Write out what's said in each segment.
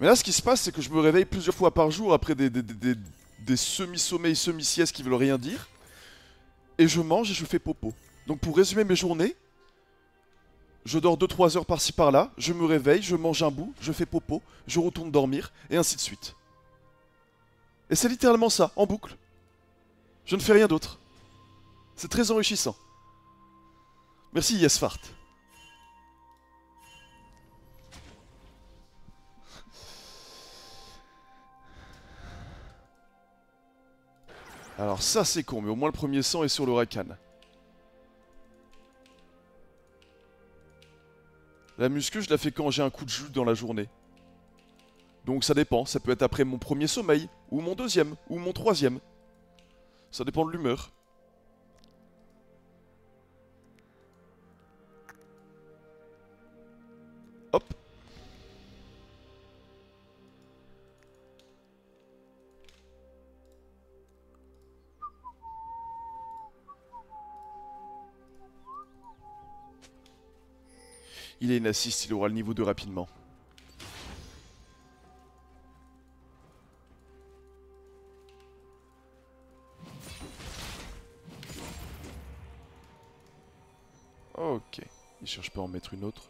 Mais là, ce qui se passe, c'est que je me réveille plusieurs fois par jour après des, semi-sommeils, semi-siestes qui veulent rien dire. Et je mange et je fais popo. Donc pour résumer mes journées, je dors 2-3 heures par-ci par-là, je me réveille, je mange un bout, je fais popo, je retourne dormir, et ainsi de suite. Et c'est littéralement ça, en boucle. Je ne fais rien d'autre. C'est très enrichissant. Merci Yesfart. Alors ça c'est con, mais au moins le premier sang est sur le Rakan. La muscu, je la fais quand j'ai un coup de jus dans la journée. Donc ça dépend, ça peut être après mon premier sommeil, ou mon deuxième, ou mon troisième. Ça dépend de l'humeur. Il est une assist, il aura le niveau 2 rapidement. Ok. Il cherche pas à en mettre une autre.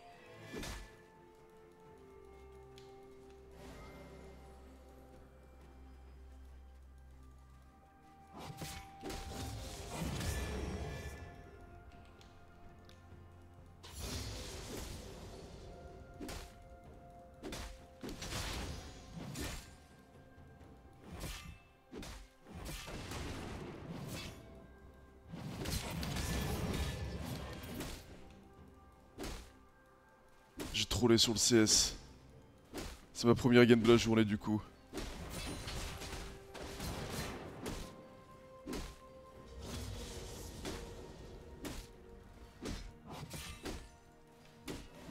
Sur le CS. C'est ma première game de la journée du coup.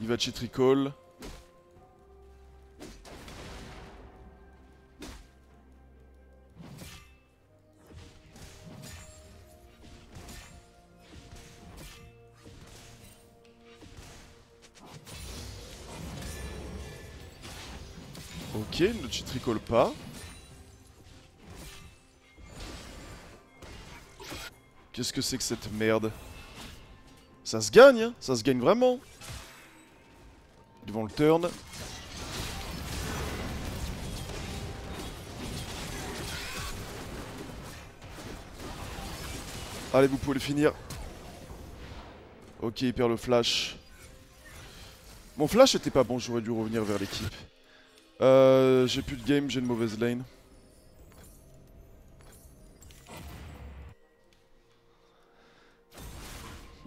Il va ne chitricole pas. Qu'est-ce que c'est que cette merde? Ça se gagne, hein? Ça se gagne vraiment Ils vont le turn. Allez, vous pouvez le finir. Ok, il perd le flash. Mon flash était pas bon, j'aurais dû revenir vers l'équipe. Euh, j'ai plus de game, j'ai une mauvaise lane.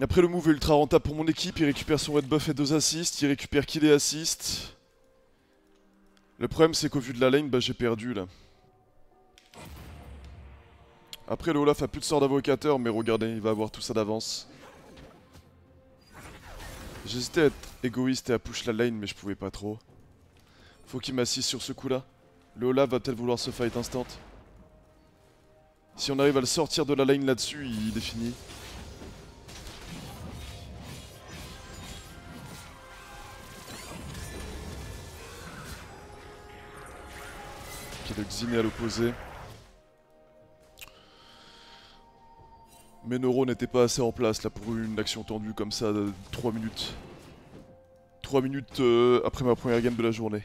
Après le move est ultra rentable pour mon équipe, il récupère son red buff et deux assists, il récupère kill et assist. Le problème c'est qu'au vu de la lane, bah j'ai perdu là. Après le Olaf a plus de sort d'invocateur, mais regardez, il va avoir tout ça d'avance. J'hésitais à être égoïste et à push la lane, mais je pouvais pas trop. Faut qu'il m'assise sur ce coup-là. Le Olaf va-t-elle vouloir se fight instant Si on arrive à le sortir de la lane là-dessus, il est fini. Ok, le Xin à l'opposé. Mes neurones n'étaient pas assez en place là pour une action tendue comme ça de 3 minutes. 3 minutes euh, après ma première game de la journée.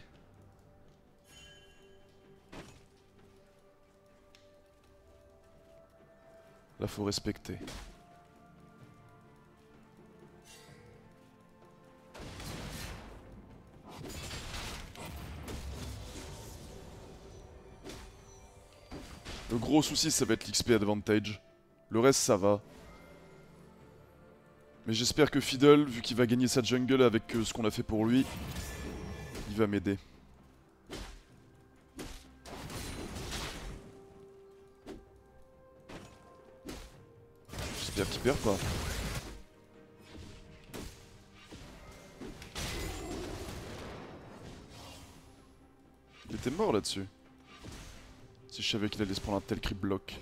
Faut respecter. Le gros souci ça va être l'XP advantage. Le reste ça va. Mais j'espère que Fiddle, vu qu'il va gagner sa jungle avec euh, ce qu'on a fait pour lui, il va m'aider. Pas. Il était mort là-dessus. Si je savais qu'il allait se prendre un tel creep block.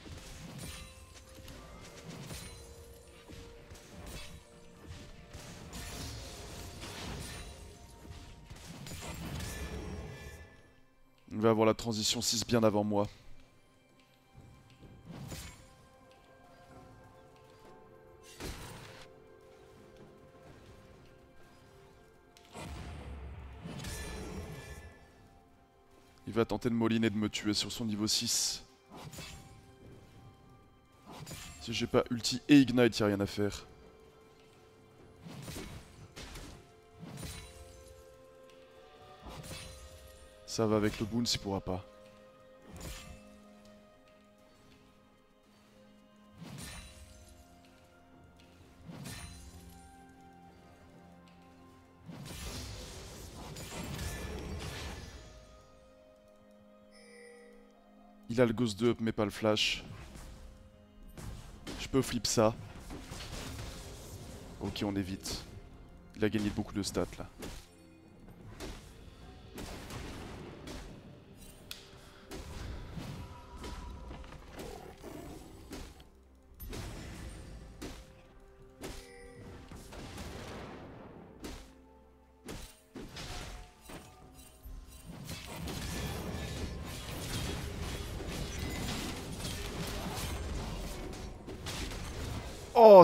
On va avoir la transition 6 bien avant moi. Tenter de moliner de me tuer sur son niveau 6. Si j'ai pas ulti et ignite, y a rien à faire. Ça va avec le boon s'il pourra pas. Il a le ghost de up mais pas le flash. Je peux flip ça. Ok on évite. Il a gagné beaucoup de stats là.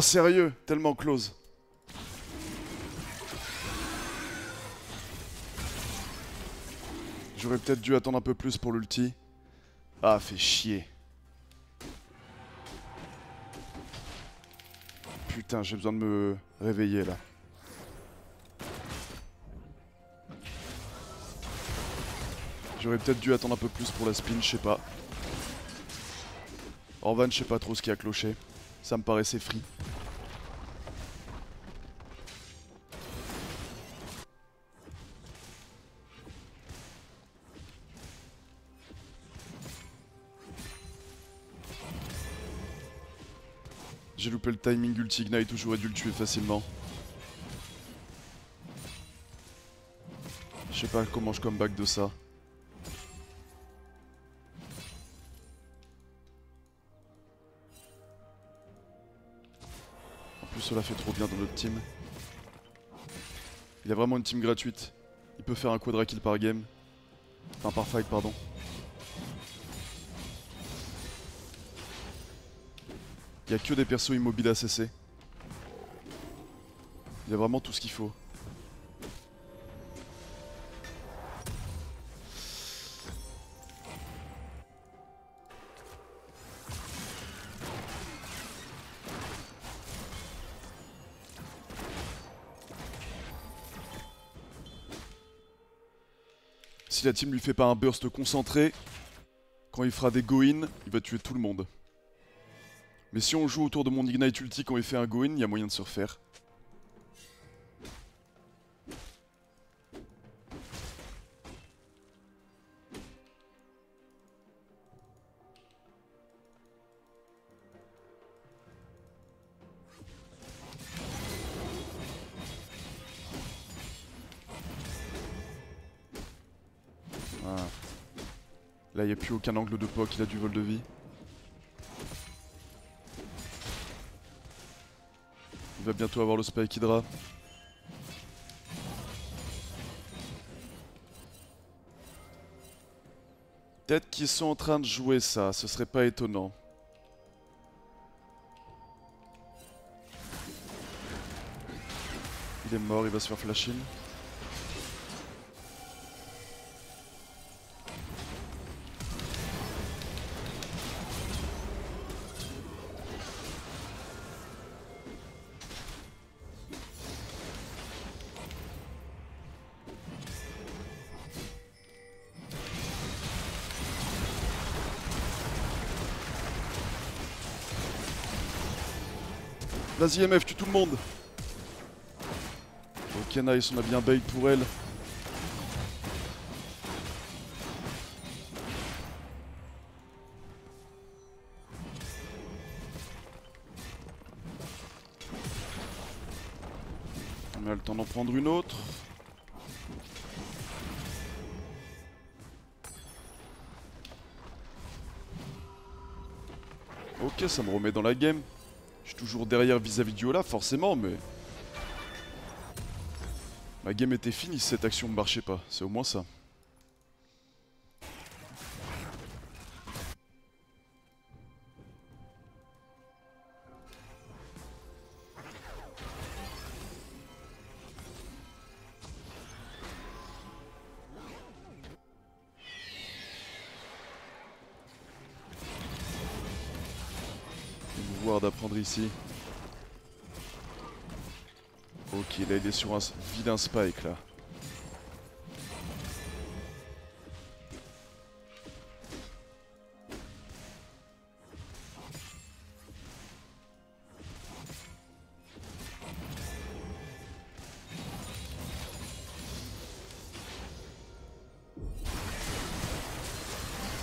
Sérieux Tellement close. J'aurais peut-être dû attendre un peu plus pour l'ulti. Ah, fait chier. Putain, j'ai besoin de me réveiller là. J'aurais peut-être dû attendre un peu plus pour la spin, je sais pas. Orvan, je sais pas trop ce qui a cloché. Ça me paraissait free. J'ai loupé le timing ulti ignite où j'aurais dû le tuer facilement. Je sais pas comment je comeback de ça. cela fait trop bien dans notre team. Il a vraiment une team gratuite. Il peut faire un quadra kill par game. Enfin par fight pardon. Il a que des persos immobiles à cesser. Il y a vraiment tout ce qu'il faut. Si la team lui fait pas un burst concentré, quand il fera des go-in, il va tuer tout le monde. Mais si on joue autour de mon Ignite ulti quand il fait un go-in, il y a moyen de se refaire. Là, il n'y a plus aucun angle de POC, il a du vol de vie. Va bientôt avoir le Spike Hydra. Peut-être qu'ils sont en train de jouer ça, ce serait pas étonnant. Il est mort, il va se faire flash in. Vas-y MF, tue tout le monde. Ok nice, on a bien bait pour elle. On a le temps d'en prendre une autre. Ok, ça me remet dans la game. Je suis toujours derrière vis-à-vis du Ola, forcément, mais... Ma game était finie cette action ne marchait pas, c'est au moins ça. Ici. Ok, là il est sur un vilain spike là.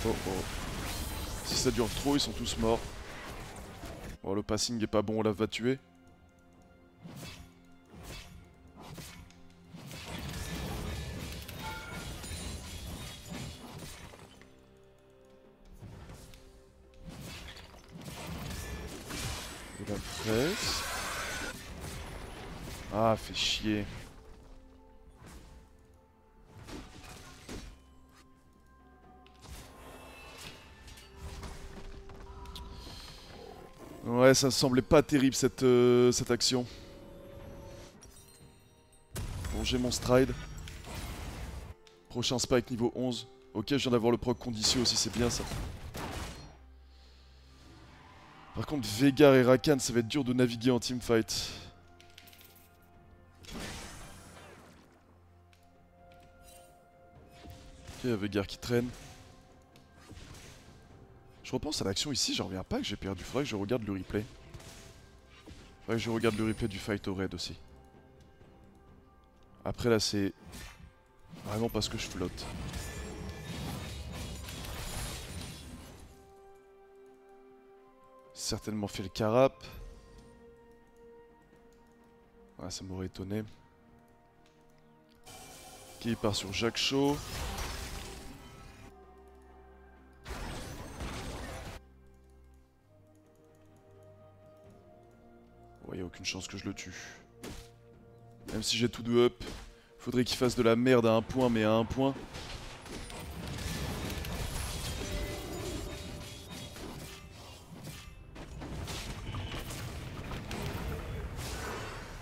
Oh oh. Si ça dure trop, ils sont tous morts. Oh, le passing est pas bon, on la va tuer. Ça semblait pas terrible cette, euh, cette action. Bon, j'ai mon stride. Prochain spike niveau 11. Ok, je viens d'avoir le proc condition aussi, c'est bien ça. Par contre, Vegar et Rakan, ça va être dur de naviguer en teamfight. Ok, Vegar qui traîne. Je repense à l'action ici, j'en reviens pas que j'ai perdu. Faudrait que je regarde le replay. Faudrait que je regarde le replay du fight au raid aussi. Après là c'est vraiment parce que je flotte. Certainement fait le carap. Ouais, ça m'aurait étonné. Il part sur Jacques Shaw. Aucune chance que je le tue. Même si j'ai tout de up, faudrait qu'il fasse de la merde à un point, mais à un point.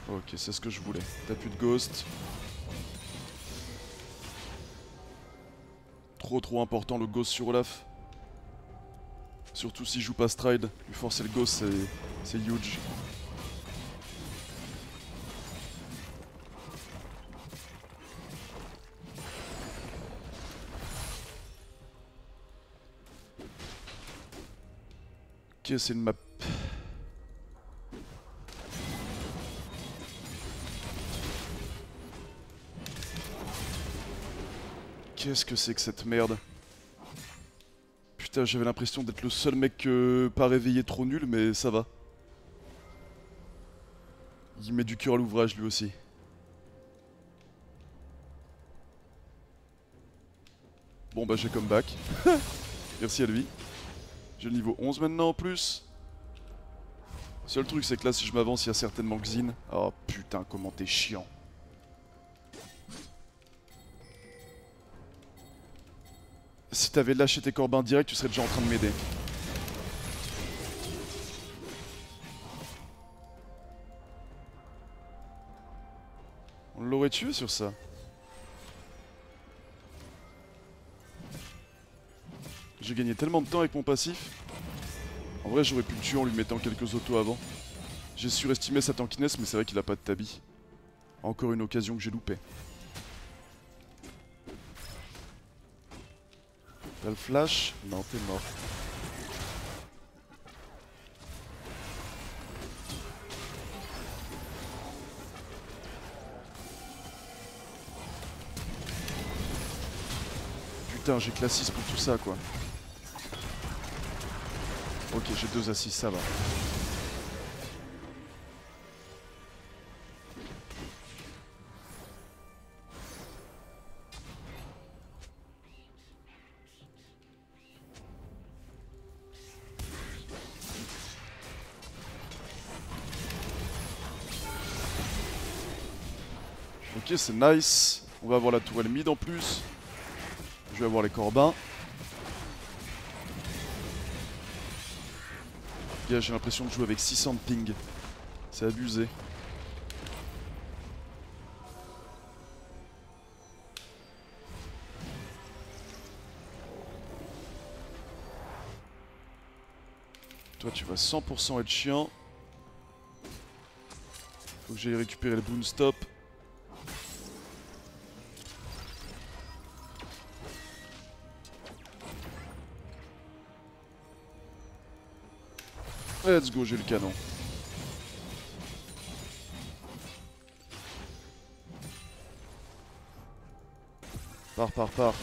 Ok, c'est ce que je voulais. T'as plus de ghost. Trop trop important le ghost sur Olaf. Surtout s'il joue pas Stride. Lui forcer le ghost, c'est huge. C'est une map. Qu'est-ce que c'est que cette merde? Putain, j'avais l'impression d'être le seul mec pas réveillé trop nul, mais ça va. Il met du cœur à l'ouvrage lui aussi. Bon bah j'ai comeback. Merci à lui. J'ai le niveau 11 maintenant en plus. Seul truc c'est que là si je m'avance il y a certainement Xin. Oh putain comment t'es chiant. Si t'avais lâché tes corbins direct tu serais déjà en train de m'aider. On l'aurait tué sur ça. J'ai gagné tellement de temps avec mon passif. En vrai, j'aurais pu le tuer en lui mettant quelques autos avant. J'ai surestimé sa tankiness, mais c'est vrai qu'il a pas de tabi. Encore une occasion que j'ai loupée. T'as le flash Non, t'es mort. Putain, j'ai classiste pour tout ça, quoi. Ok, j'ai deux assises, ça va. Ok, c'est nice. On va avoir la tourelle mid en plus. Je vais avoir les corbins. J'ai l'impression de jouer avec 600 de ping. C'est abusé. Toi, tu vas 100% être chiant. Faut que j'aille récupérer le boon stop. Let's go, j'ai le canon. Pars, pars, pars.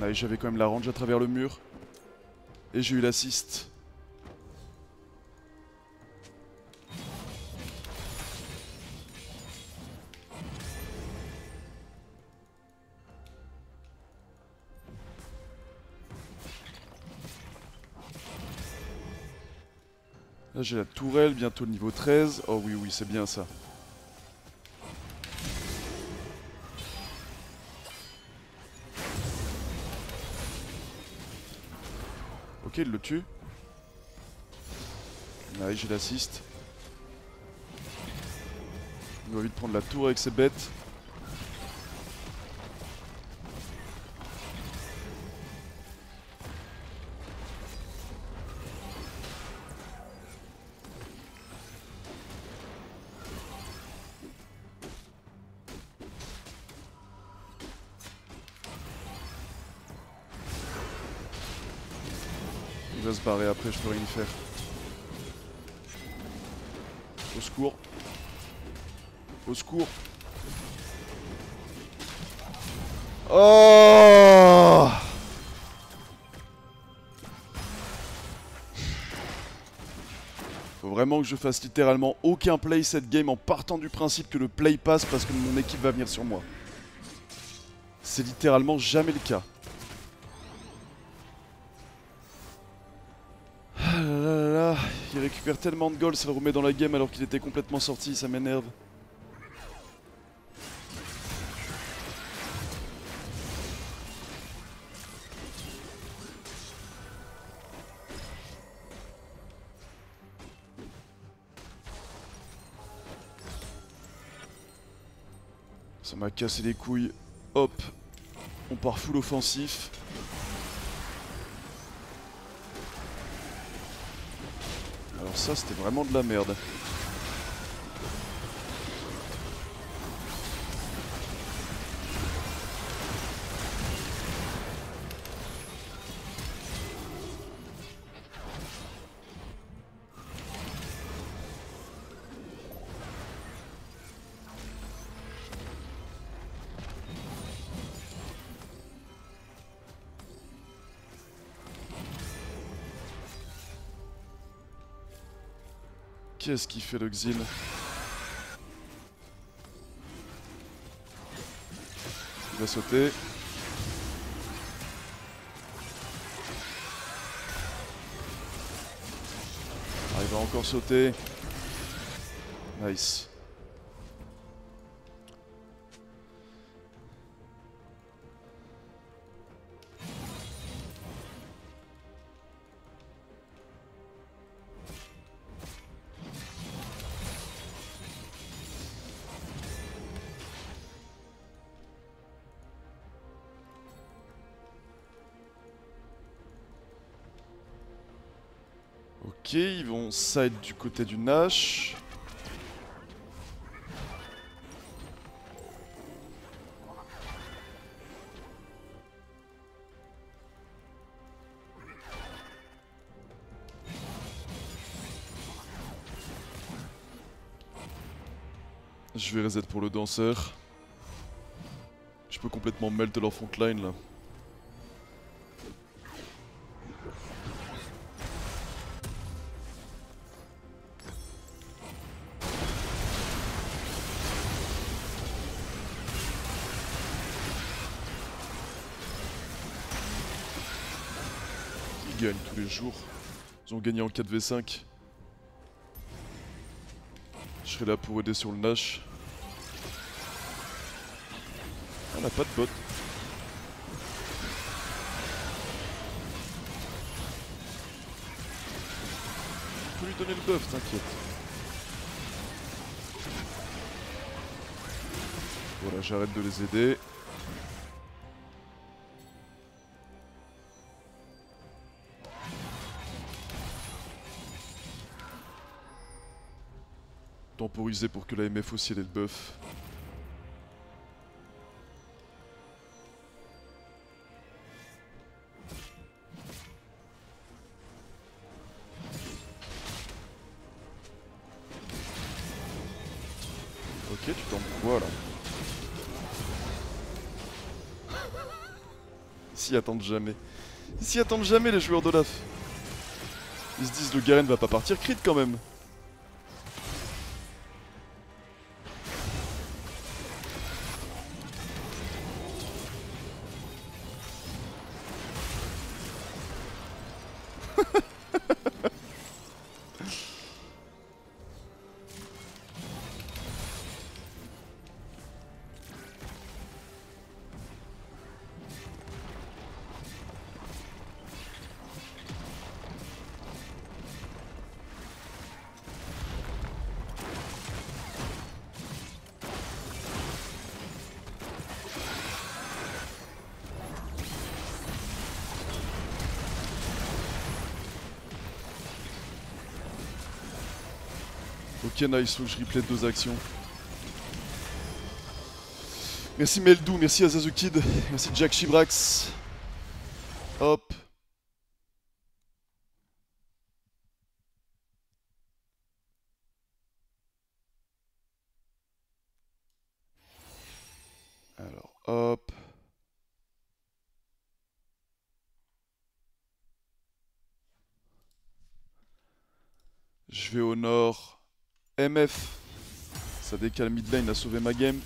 Nice, j'avais quand même la range à travers le mur. Et j'ai eu l'assist. Là j'ai la tourelle, bientôt le niveau 13. Oh oui oui c'est bien ça. Ok il le tue. Allez j'ai l'assist. Il doit vite prendre la tour avec ses bêtes. Je peux rien faire. Au secours. Au secours. Oh Faut vraiment que je fasse littéralement aucun play cette game en partant du principe que le play passe parce que mon équipe va venir sur moi. C'est littéralement jamais le cas. Récupère tellement de gold, ça remet dans la game alors qu'il était complètement sorti, ça m'énerve. Ça m'a cassé les couilles. Hop, on part full offensif. Alors ça, c'était vraiment de la merde. Qu'est-ce qu'il fait le Xin Il va sauter. Ah, il va encore sauter. Nice. Ok, ils vont side du côté du Nash. Je vais reset pour le danseur. Je peux complètement melt leur frontline là. gagnent tous les jours. Ils ont gagné en 4v5. Je serai là pour aider sur le Nash. Ah, on n'a pas de bot. Je peux lui donner le buff, t'inquiète. Voilà, j'arrête de les aider. Temporiser pour que la MF aussi ait le buff. Ok, tu tombes. Voilà. Ils s'y attendent jamais. Ils s'y attendent jamais les joueurs d'Olaf. Ils se disent le Garen va pas partir crit quand même. Nice, que je replay deux actions. Merci Meldou, merci Azazukid, merci Jack Chibrax. Hop. Alors, hop. Je vais au nord. MF. Ça décale mid lane, a sauvé ma game.